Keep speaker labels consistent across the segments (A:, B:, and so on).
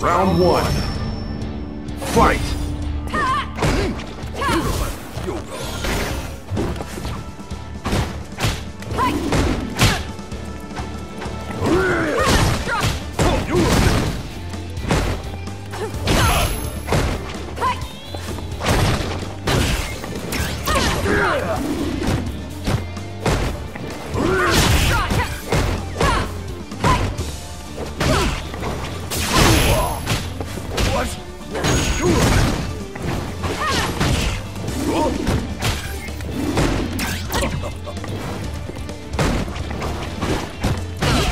A: Round one. Fight!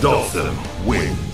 A: Dawson wins.